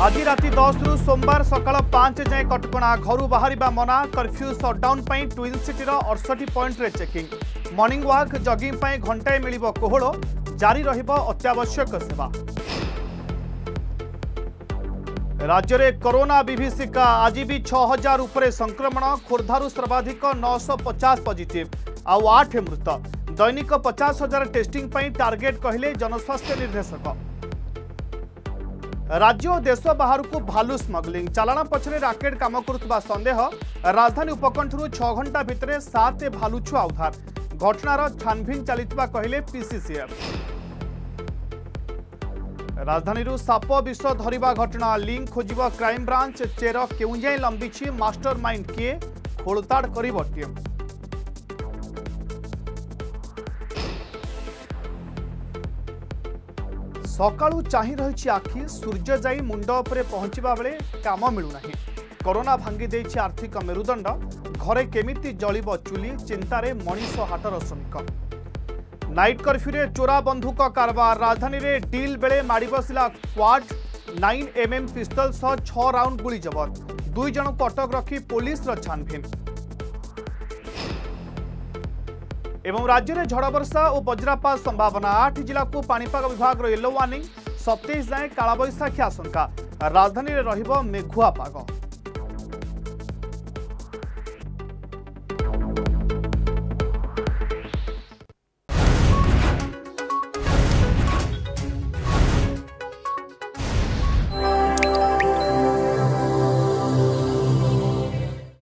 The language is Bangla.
आज राति दस रु सोमवार सका पांच जाए कटक घर बाहर मना कर्फ्यू सटडाउन ट्विन सिटर अड़सठ पॉइंट रे चेकिंग मर्णिंग वाक जगिंग घंटे मिल कोह जारी रत्यावश्यक सेवा राज्य में कोरोना विभीषिका आज भी छह हजार उपर संक्रमण खोर्धु सर्वाधिक नौश पचास पजिट आठ मृत दैनिक पचास हजार टेस्टिंग टारगेट कहले जनस्वास्थ्य निर्देशक রাজ্য ও দেশ বাহারক ভালু স্মগলিং চালাণ পছরে রাকেট কাম করুবা সন্দেহ রাজধানী উপকণ্ঠর ছ ঘণ্টা ভিতরে সাত ভালু ছুয়া উদ্ধার ঘটনার ছানভিন চাল কহিলেন পিসিসিএফ রাজধানীর সাপ বিষ ধরা ঘটনা লিঙ্ক খোঁজব ক্রাইমব্রাঞ্চ চের কেউঁজাই লম্বিছি মাস্টর মাইন্ড কিয়ে খোলতাড় করব টিএম ସକାଳୁ ଚାହିଁ ରହିଛି ଆଖି ସୂର୍ଯ୍ୟ ଯାଇ ମୁଣ୍ଡ ଉପରେ ପହଞ୍ଚିବା ବେଳେ କାମ ମିଳୁନାହିଁ କରୋନା ଭାଙ୍ଗି ଦେଇଛି ଆର୍ଥିକ ମେରୁଦଣ୍ଡ ଘରେ କେମିତି ଜଳିବ ଚୁଲି ଚିନ୍ତାରେ ମଣିଷ ହାଟର ଶ୍ରମିକ ନାଇଟ୍ କର୍ଫ୍ୟୁରେ ଚୋରା ବନ୍ଧୁକ କାରବାର ରାଜଧାନୀରେ ଡିଲ୍ ବେଳେ ମାଡ଼ି ବସିଲା କ୍ୱାଡ୍ ନାଇନ୍ ଏମ୍ଏମ୍ ପିସ୍ତଲ ସହ ଛଅ ରାଉଣ୍ଡ ଗୁଳି ଜବତ ଦୁଇ ଜଣଙ୍କୁ ଅଟକ ରଖି ପୋଲିସର ଛାନଭିନ୍ এবং রাজ্যে ঝড় বর্ষা ও বজ্রপাত সম্ভাবনা আট জেলাକୁ पाणीパଗ ବିଭାଗର 옐로우 ওয়ার্নিং 27 ના કાલાবৈশাখ્યા સંકા રાજધાનીରେ ରହିବ મેઘુઆパગ